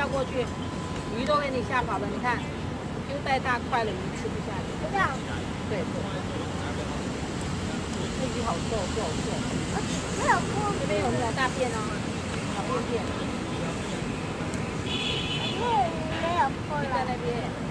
钓过去，鱼都给你吓跑了。你看，又带大块了，鱼吃不下去。对对对，这鱼好瘦，不好瘦。没有瘦，这边有没有大便呢、哦？小便便。没有破了。那边。